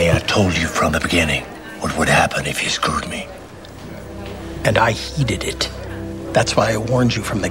Hey, I told you from the beginning what would happen if you screwed me. And I heeded it. That's why I warned you from the